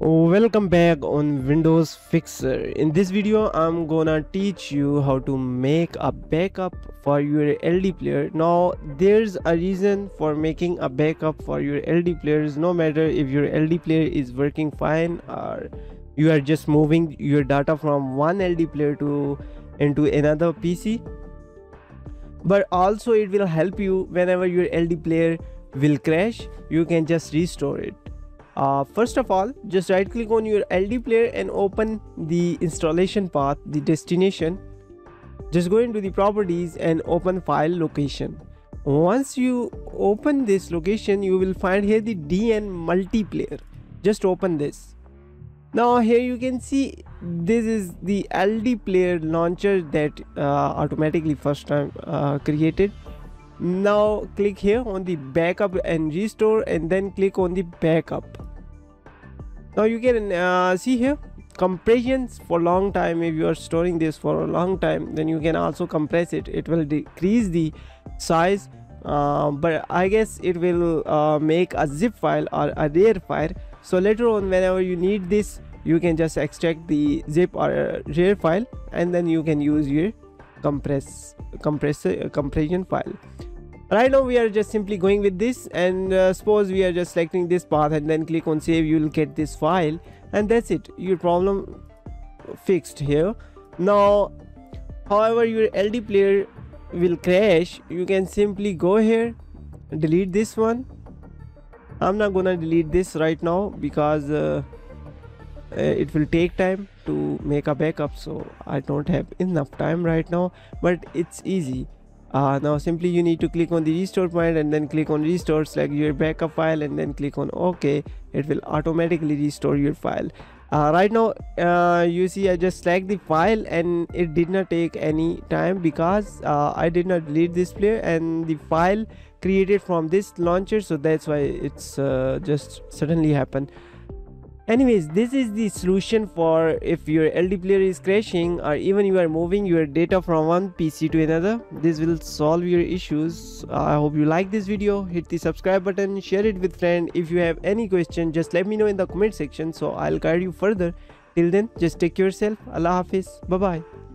welcome back on windows fixer. In this video i'm gonna teach you how to make a backup for your ld player. Now there's a reason for making a backup for your ld players. No matter if your ld player is working fine or you are just moving your data from one ld player to into another pc but also it will help you whenever your ld player will crash you can just restore it uh, first of all just right click on your ld player and open the installation path the destination. Just go into the properties and open file location. Once you open this location you will find here the dn multiplayer. Just open this. Now here you can see this is the ld player launcher that uh, automatically first time uh, created. Now click here on the backup and restore and then click on the backup now you can uh, see here? Compressions for long time if you are storing this for a long time then you can also compress it. It will decrease the size uh, but i guess it will uh, make a zip file or a rar file. So later on whenever you need this you can just extract the zip or rar file and then you can use your compress compress uh, compression file right now we are just simply going with this and uh, suppose we are just selecting this path and then click on save you will get this file and that's it. Your problem fixed here. Now however your ld player will crash you can simply go here delete this one. I'm not gonna delete this right now because uh, uh, it will take time to make a backup so i don't have enough time right now but it's easy uh, now simply you need to click on the restore point and then click on restore select your backup file and then click on ok. It will automatically restore your file. Uh, right now uh, you see I just select the file and it did not take any time because uh, I did not delete this player and the file created from this launcher. So that's why it's uh, just suddenly happened anyways this is the solution for if your ld player is crashing or even you are moving your data from one pc to another. This will solve your issues. I hope you like this video. Hit the subscribe button. Share it with friend. If you have any question just let me know in the comment section. So i'll guide you further. Till then just take care yourself. Allah hafiz. Bye bye